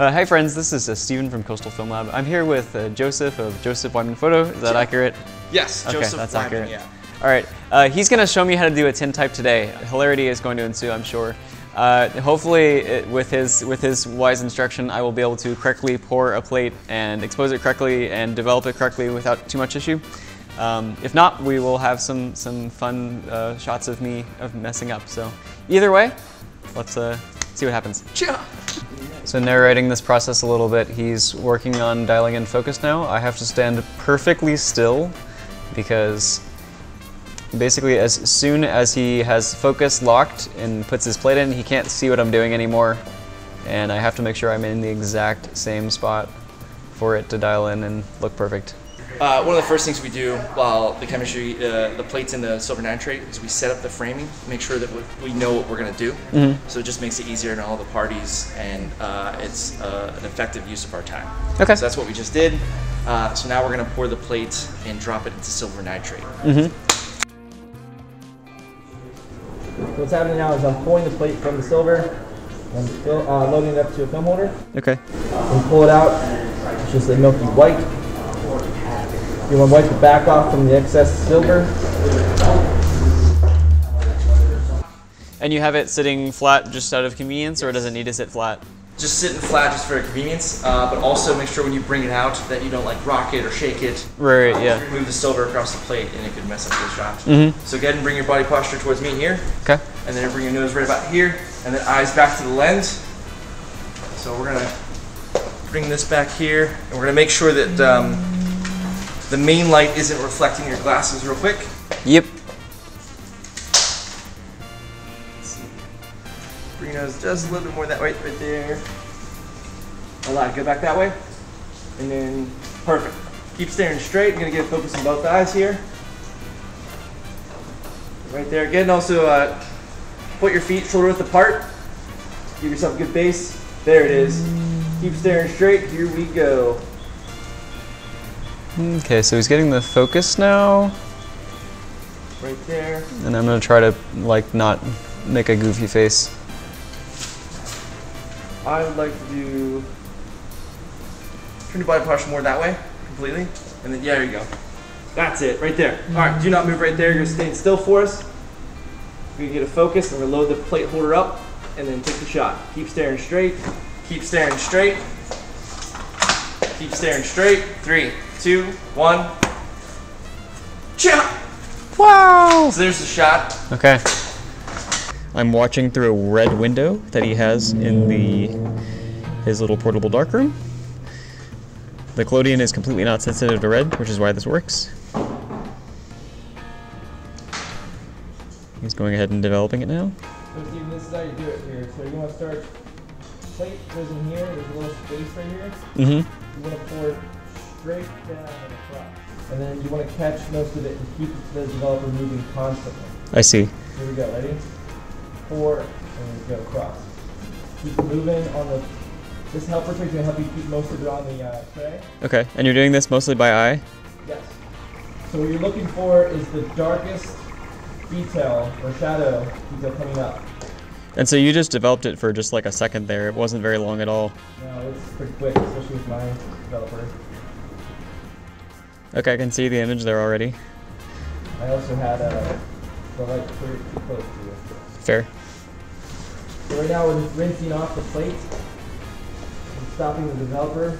Uh, hi friends, this is uh, Steven from Coastal Film Lab. I'm here with uh, Joseph of Joseph Wyman Photo. Is that accurate? Yes, Okay, Joseph that's Wyman, accurate. Yeah. All right, uh, he's going to show me how to do a tintype today. Hilarity is going to ensue, I'm sure. Uh, hopefully, it, with his with his wise instruction, I will be able to correctly pour a plate and expose it correctly and develop it correctly without too much issue. Um, if not, we will have some some fun uh, shots of me of messing up. So, either way, let's uh, see what happens. Yeah. So narrating this process a little bit, he's working on dialing in focus now. I have to stand perfectly still because basically as soon as he has focus locked and puts his plate in, he can't see what I'm doing anymore. And I have to make sure I'm in the exact same spot for it to dial in and look perfect. Uh, one of the first things we do while the chemistry, uh, the plates in the silver nitrate, is we set up the framing, make sure that we, we know what we're going to do. Mm-hmm. So it just makes it easier in all the parties, and uh, it's uh, an effective use of our time. Okay. So that's what we just did. Uh, so now we're going to pour the plate and drop it into silver nitrate. What's happening now is I'm pulling the plate from the silver and fill, uh, loading it up to a film holder. Okay. And pull it out, it's just a milky white. You want to wipe the back off from the excess silver. And you have it sitting flat just out of convenience, or does it need to sit flat? Just sitting flat just for convenience, uh, but also make sure when you bring it out that you don't like rock it or shake it. Right, right, yeah. Move the silver across the plate and it could mess up the shot. Mm -hmm. So go ahead and bring your body posture towards me here. Okay. and then bring your nose right about here, and then eyes back to the lens. So we're gonna bring this back here, and we're gonna make sure that um, the main light isn't reflecting your glasses real quick. Yep. Your just a little bit more that way, right there. A lot, go back that way. And then, perfect. Keep staring straight, I'm gonna get focus on both eyes here. Right there, again, also uh, put your feet shoulder width apart. Give yourself a good base. There it is. Keep staring straight, here we go. Okay, so he's getting the focus now. Right there. And I'm gonna try to like not make a goofy face. I would like to do, turn your body posture more that way, completely. And then, yeah, there you go. That's it, right there. All right, do not move right there. You're staying still for us. We can get a focus and we load the plate holder up and then take the shot. Keep staring straight. Keep staring straight. Keep staring straight. Three, two, one. Shot! Wow! So there's the shot. Okay. I'm watching through a red window that he has in the his little portable darkroom. The collodion is completely not sensitive to red, which is why this works. He's going ahead and developing it now. So Steven, this is how you do it here. So you want to start, plate goes in here, there's a little space right here. Mm-hmm. You want to pour it straight down and across. And then you want to catch most of it and keep the developer moving constantly. I see. Here we go, ready? Pour, and go across. Keep moving on the, this helper trick is going to help you keep most of it on the uh, tray. Okay, and you're doing this mostly by eye? Yes. So what you're looking for is the darkest detail or shadow detail coming up. And so you just developed it for just like a second there. It wasn't very long at all. Now it's pretty quick, especially with my developer. Okay, I can see the image there already. I also had uh, the light pretty close to it. Fair. So right now we're just rinsing off the plate and stopping the developer.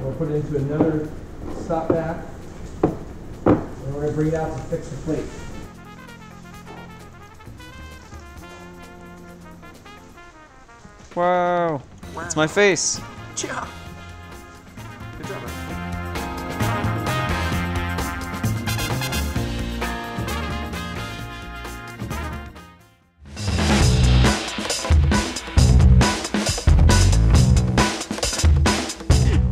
We'll put it into another stop bath. And we're gonna bring it out to fix the plate. Wow. It's my face. Yeah. Good job, man.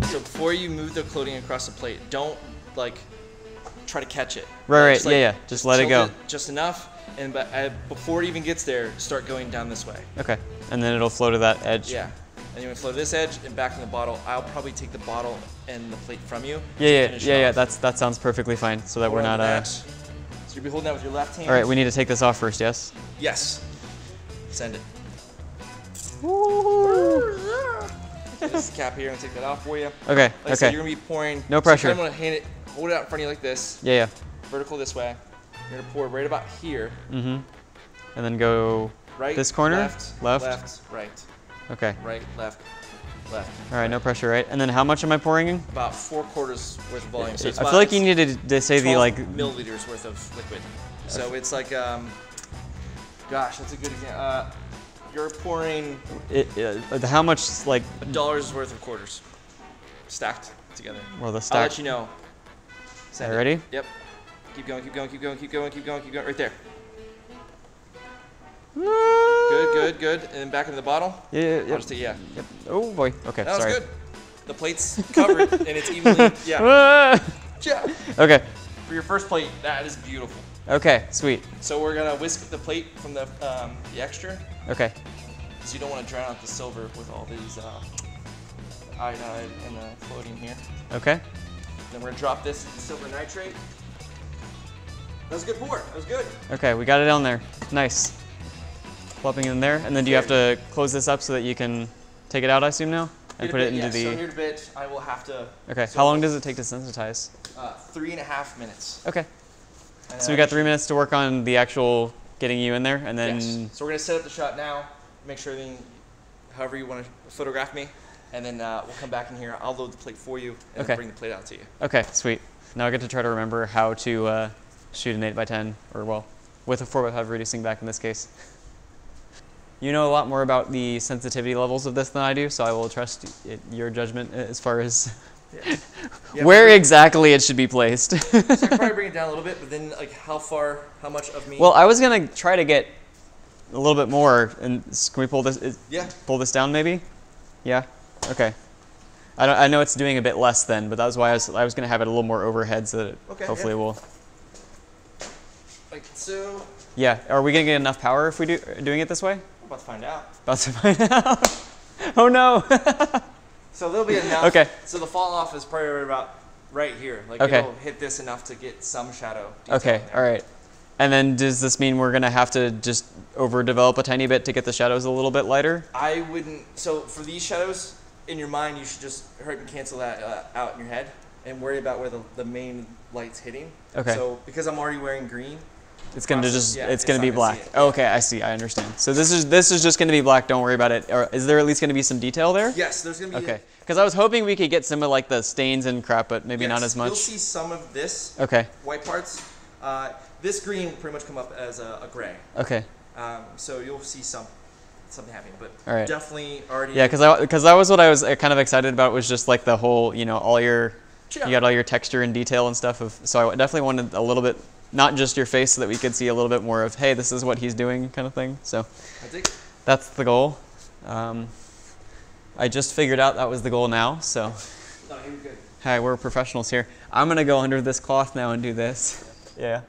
So before you move the collodion across the plate, don't like try to catch it. Right, right, Just, yeah, yeah, just let it go. just enough, and but uh, before it even gets there, start going down this way. Okay. And then it'll flow to that edge. Yeah. And you want to flow to this edge and back in the bottle. I'll probably take the bottle and the plate from you. Yeah, yeah, yeah, yeah. That's that sounds perfectly fine. So that we're not uh that. So you'll be holding that with your left hand. All right, we need to take this off first, yes? Yes. Send it. this cap here, I'm take that off for you. Okay, Like okay. you're gonna be pouring. No pressure. Of want to hand it, hold it out in front of you like this, Yeah, yeah. vertical this way. You're gonna pour right about here, Mm-hmm. And then go, right. This corner? left, Left? left, right, okay. right, left, left. All right, no pressure, right? And then how much am I pouring in? About four quarters worth of volume. So I feel like you needed to say the like, milliliters worth of liquid. So it's like, um, gosh, that's a good example. Uh, you're pouring it, uh, how much like, a dollar's worth of quarters stacked together. well the stack. I'll let you know. Send ready? Yep. Keep going, keep going, keep going, keep going, keep going, keep going. Right there. Good, good, good. And then back into the bottle. Yeah, yeah, yeah. take, yeah. Oh boy. Okay, That was sorry. good. The plate's covered and it's evenly, yeah. Ah! yeah. okay. For your first plate, that is beautiful. Okay. Sweet. So we're gonna whisk the plate from the, um, the extra. Okay. So you don't want to drown out the silver with all these uh, iodide and uh, floating here. Okay. Then we're gonna drop this silver nitrate. That was a good pour. That was good. Okay. We got it on there. Nice. Plopping in there, and then do you have to close this up so that you can take it out? I assume now, and to put it bit, into yes. the. So here to bit, I will have to. Okay. so How long does it take to sensitize? Uh, three and a half minutes. Okay. And So we got three minutes to work on the actual getting you in there, and then Yes. So we're gonna set up the shot now. Make sure everything, however you want to photograph me, and then uh, we'll come back in here. I'll load the plate for you and Okay. bring the plate out to you. okay, sweet. Now I get to try to remember how to uh, shoot an eight x ten, or well, with a four x five reducing back in this case. You know a lot more about the sensitivity levels of this than I do, so I will trust it, your judgment as far as Yeah, where but- exactly it should be placed. So I can probably bring it down a little bit, but then like how far, how much of me? well, I was gonna try to get a little bit more, and can we pull this? yeah. pull this down maybe? Yeah? Okay. I, don't, I know it's doing a bit less then, but that was why I was, I was going to have it a little more overhead so that it Okay, hopefully yeah. will. Like so. Yeah, are we going to get enough power if we do doing it this way? We're about to find out. About to find out. oh no. So there'll be enough. Okay. So the fall off is probably right about right here. Like Okay. it'll hit this enough to get some shadow. detail okay, all right. And then does this mean we're going to have to just overdevelop a tiny bit to get the shadows a little bit lighter? I wouldn't. So for these shadows, in your mind, you should just hurt and cancel that uh, out in your head and worry about where the, the main light's hitting. Okay. So because I'm already wearing green, It's going to process- just yeah, it's it's going to not be gonna black. Oh, okay, I see. I understand. So this is this is just going to be black. Don't worry about it. Or is there at least going to be some detail there? yes, there's gonna be. Okay. Cuz I was hoping we could get some of like the stains and crap, but maybe not as much. You'll see some of this Okay. white parts. Uh, this green will pretty much come up as a, a gray. Okay. Um, so you'll see some something happening, but All right. definitely already. Yeah, because because that was what I was uh, kind of excited about was just like the whole you know all your Yeah. you got all your texture and detail and stuff of so I definitely wanted a little bit not just your face so that we could see a little bit more of hey this is what he's doing kind of thing. So I think. that's the goal. Um, I just figured out that was the goal now. So No, you're good. hi, we're professionals here. I'm gonna go under this cloth now and do this. Yeah.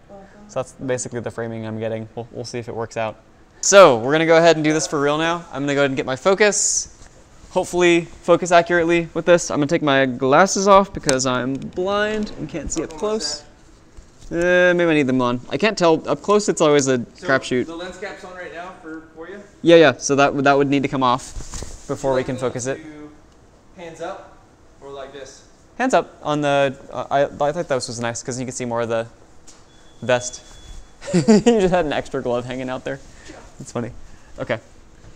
So that's basically the framing I'm getting. We'll, we'll see if it works out. So we're gonna go ahead and do this for real now. I'm gonna go ahead and get my focus. Hopefully focus accurately with this. I'm gonna take my glasses off because I'm blind and can't see up close. Uh, maybe I need them on. I can't tell up close. It's always a So crapshoot. The lens cap's on right now for for you. Yeah, yeah. So that would- that would need to come off before we can focus it. Hands up, or like this. Hands up on the. Uh, I I thought this was nice because you can see more of the vest. you just had an extra glove hanging out there. That's funny. Okay.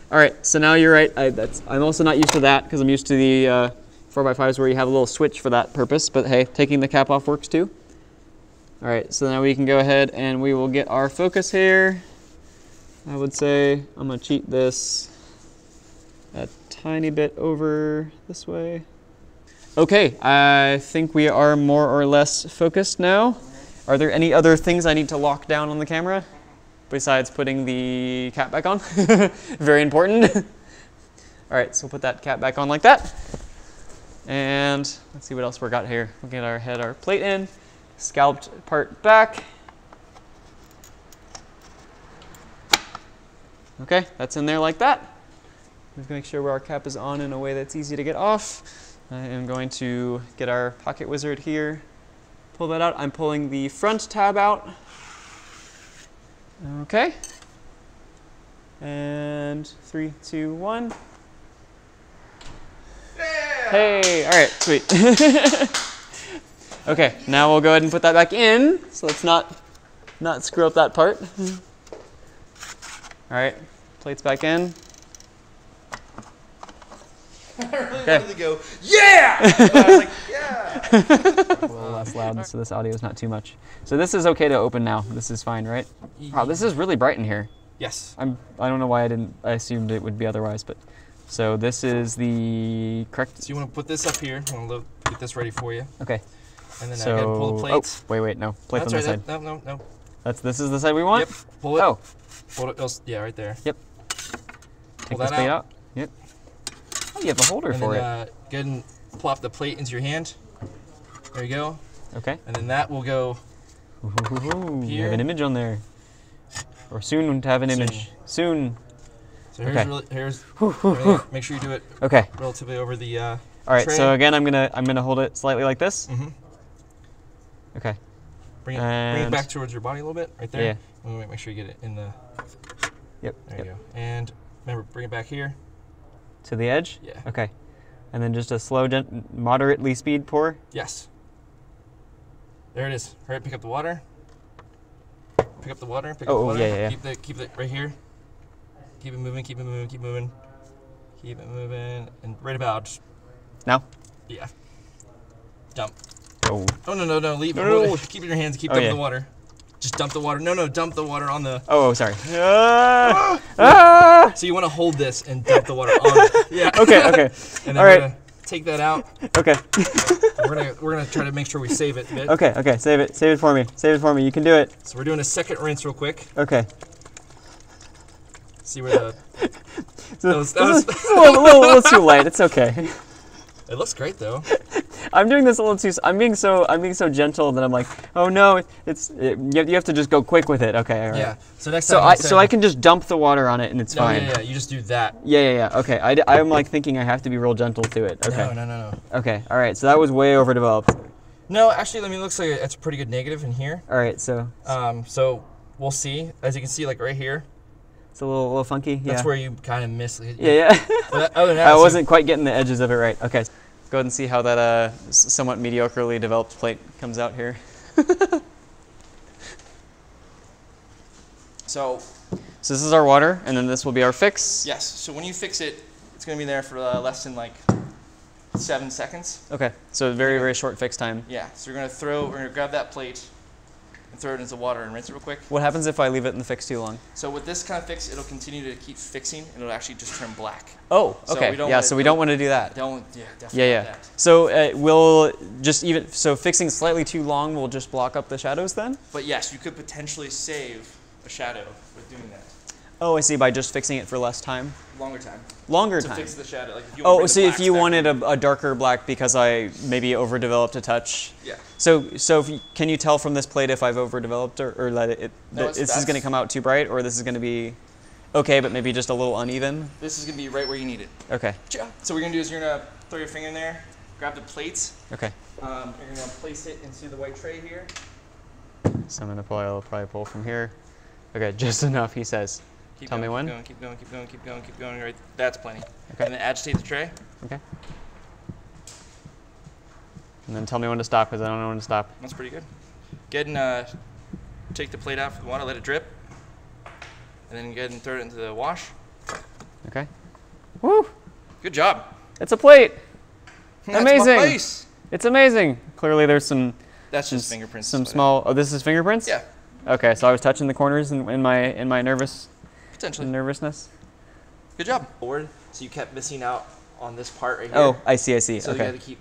All right. So now you're right. I. I'm also not used to that because I'm used to the uh, four x fives where you have a little switch for that purpose. But hey, taking the cap off works too. All right. So now we can go ahead and we will get our focus here. I would say I'm gonna cheat this a tiny bit over this way. Okay, I think we are more or less focused now. Are there any other things I need to lock down on the camera besides putting the cap back on? Very important. All right, so we'll put that cap back on like that. And let's see what else we got here. We'll get our head, our plate in, scalped part back. Okay, that's in there like that. Let's make sure our cap is on in a way that's easy to get off. I am going to get our pocket wizard here, pull that out. I'm pulling the front tab out Okay. And three, two, one. Hey, all right, sweet. okay, now we'll go ahead and put that back in. So let's not not screw up that part. All right, plates back in. I really Okay. wanted to go, yeah! But I was like, yeah! Less loud, so this audio is not too much. So this is okay to open now. This is fine, right? Wow, this is really bright in here. Yes. I'm. I don't know why I didn't. I assumed it would be otherwise, but. So this is the correct. So you want to put this up here. I want to get this ready for you. Okay. And then I So. gotta pull the plates. Oh, wait, wait, no. That's on this right. side. that- No, no, no. That's this is the side we want. Yep. Pull it. Oh, Pull it. else- Yeah, right there. Yep. take Pull this that plate out. out. Yep. Oh, you have a holder And for then it. uh, go ahead and plop the plate into your hand. There you go. Okay. And then that will go. Ooh, you have an image on there. Or soon to have an Soon. image. Soon. So here's Okay. really, here's. Whew, whew, everything. whew. Make sure you do it Okay. relatively over the. Uh, All right. Tray. So again, I'm gonna I'm gonna hold it slightly like this. mhm. Okay. Bring it, bring it back towards your body a little bit, right there. Yeah. And make- sure you get it in the. Yep. There yep. you go. And remember, bring it back here. To the edge. Yeah. Okay. And then just a slow, moderately speed pour. Yes. There it is. All right, pick up the water. Pick up the water. Pick up Oh, the water. yeah, yeah. Keep the keep it right here. Keep it moving. Keep it moving. Keep moving. Keep it moving. And right about. Now. Yeah. Dump. Oh. Oh no no no! Leave No, it. no, no. Keep it in your hands. Keep Oh, dumping yeah. the water. Just dump the water. No no, dump the water on the. Oh, sorry. Ah! Ah! So you want to hold this and dump the water on it. Yeah. Okay. Okay. And then All right. Take that out. Okay. We're gonna we're gonna try to make sure we save it a bit. Okay. Okay. Save it. Save it for me. Save it for me. You can do it. So we're doing a second rinse real quick. Okay. See where the. So That was- that was- is a little, little, little too light. It's okay. It looks great though. I'm doing this a little too. I'm being so. I'm being so gentle that I'm like, oh no, it's. It, you, have, to just go quick with it. Okay. All right. Yeah. So next So time. I instead so I can just dump the water on it and it's No, fine. yeah, yeah. You just do that. Yeah, yeah, yeah. Okay. I, am like thinking I have to be real gentle to it. Okay. No, no, no, no. Okay. All right. So that was way overdeveloped. No, actually, I mean, it looks like it's a pretty good negative in here. All right. So Um, so we'll see. As you can see, like right here, it's a little, little funky. that's where you kind of miss. yeah, yeah. Other than that, I so- wasn't quite getting the edges of it right. Okay. Go ahead and see how that uh, somewhat mediocrely developed plate comes out here. So So this is our water, and then this will be our fix. yes. So when you fix it, it's gonna be there for uh, less than like seven seconds. Okay. So very, very short fix time. Yeah. So you're gonna throw. We're gonna grab that plate throw it into water and rinse it real quick. What happens if I leave it in the fix too long? So with this kind of fix, it'll continue to keep fixing, and it'll actually just turn black. Oh, okay. don't yeah, so we don't want to do that. Don't. Yeah. Definitely Yeah, yeah. that. So uh, we'll just even so fixing slightly too long will just block up the shadows then. But yes, you could potentially save a shadow with doing that. Oh, I see. By just fixing it for less time, Longer time. longer To time. fix the shadow. Like if you Oh, so if you wanted a, a darker black because I maybe overdeveloped a touch. Yeah. So so if you, can you tell from this plate if I've overdeveloped or, or let it, it No, that this is going to come out too bright or this is going to be okay, but maybe just a little uneven. This is gonna be right where you need it. Okay. So what you're gonna do is you're gonna throw your finger in there, grab the plates. Okay. Um, you're gonna place it into the white tray here. So I'm going to pull. I'll probably pull from here. Okay, just enough. He says. Keep Tell going, me when. Keep going, keep going, keep going, keep going, keep going. Right, that's plenty. Okay. And then agitate the tray. Okay. And then tell me when to stop because I don't know when to stop. That's pretty good. Go ahead and uh, take the plate out for the water, let it drip, and then go ahead and throw it into the wash. Okay. Woo! Good job. It's a plate. That's my Amazing. It's amazing. Clearly, there's some That's some, just fingerprints. some small. Oh, this is fingerprints. Yeah, Okay, so I was touching the corners in, in my in my nervous potentially. nervousness. Good job. Forward. So you kept missing out on this part right oh, here. Oh, I see. I see. So you okay. got to keep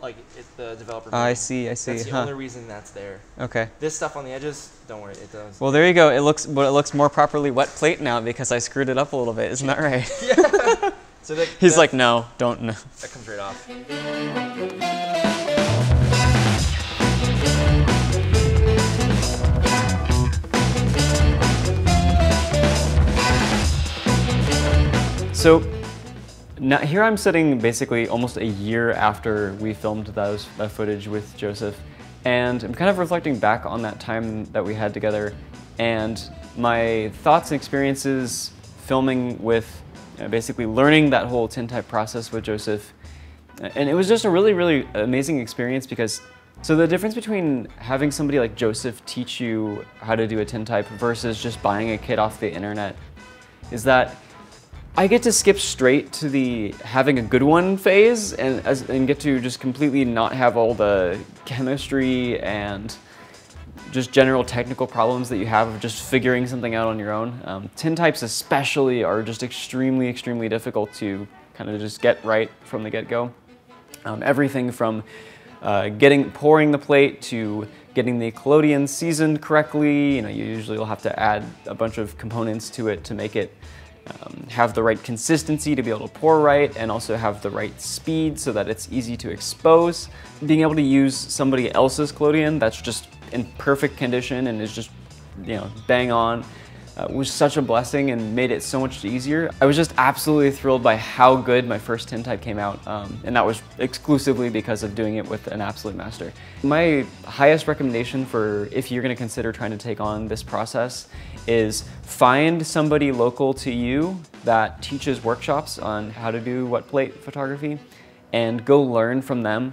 like it, the developer. Ah, I see. I see. That's the huh. only reason that's there. Okay. This stuff on the edges, don't worry, it does. Well, there you go. It looks, but it looks more properly wet plate now because I screwed it up a little bit. Isn't that right? yeah. so that, He's like, no, don't. No. that comes right off. So now here I'm sitting basically almost a year after we filmed those that footage with Joseph, and I'm kind of reflecting back on that time that we had together, and my thoughts and experiences filming with you know, basically learning that whole tintype process with Joseph. And it was just a really, really amazing experience because so the difference between having somebody like Joseph teach you how to do a tintype versus just buying a kit off the internet is that I get to skip straight to the having a good one phase and, as, and get to just completely not have all the chemistry and just general technical problems that you have of just figuring something out on your own. Um, tintypes especially are just extremely, extremely difficult to kind of just get right from the get-go. Um, everything from uh, getting pouring the plate to getting the collodion seasoned correctly. You know, you usually will have to add a bunch of components to it to make it um, have the right consistency to be able to pour right and also have the right speed so that it's easy to expose. Being able to use somebody else's collodion that's just in perfect condition and is just, you know, bang on uh, was such a blessing and made it so much easier. I was just absolutely thrilled by how good my first tintype came out, um, and that was exclusively because of doing it with an absolute master. My highest recommendation for if you're gonna consider trying to take on this process is find somebody local to you that teaches workshops on how to do wet plate photography and go learn from them.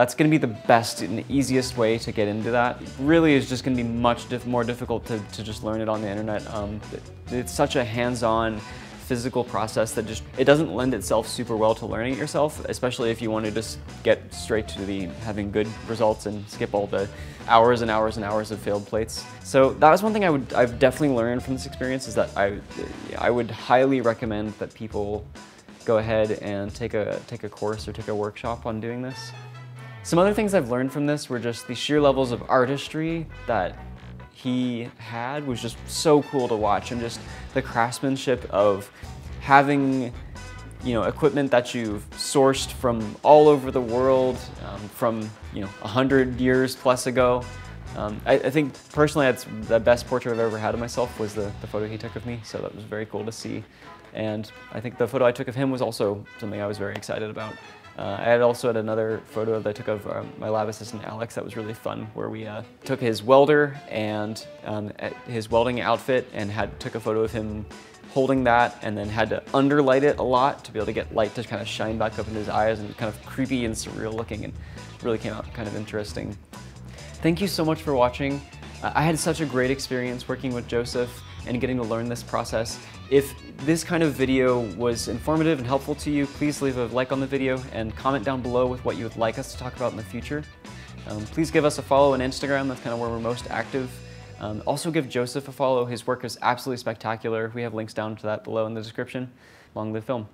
That's going to be the best and easiest way to get into that. Really is just going to be much diff more difficult to, to just learn it on the internet. Um, it, it's such a hands-on physical process that just, it doesn't lend itself super well to learning it yourself, especially if you want to just get straight to the having good results and skip all the hours and hours and hours of failed plates. So that was one thing I would, I've definitely learned from this experience is that I, I would highly recommend that people go ahead and take a, take a course or take a workshop on doing this. Some other things I've learned from this were just the sheer levels of artistry that he had was just so cool to watch and just the craftsmanship of having you know equipment that you've sourced from all over the world um, from you know 100 years plus ago. Um, I, I, think personally that's the best portrait I've ever had of myself was the, the photo he took of me so that was very cool to see. And I think the photo I took of him was also something I was very excited about uh, I had also had another photo that I took of um, my lab assistant Alex that was really fun, where we uh, took his welder and um, his welding outfit and had took a photo of him holding that and then had to underlight it a lot to be able to get light to kind of shine back up in his eyes and kind of creepy and surreal looking and really came out kind of interesting. Thank you so much for watching. I had such a great experience working with Joseph and getting to learn this process. If this kind of video was informative and helpful to you, please leave a like on the video and comment down below with what you would like us to talk about in the future. Um, please give us a follow on Instagram, that's kind of where we're most active. Um, also give Joseph a follow, his work is absolutely spectacular. We have links down to that below in the description. Long live film.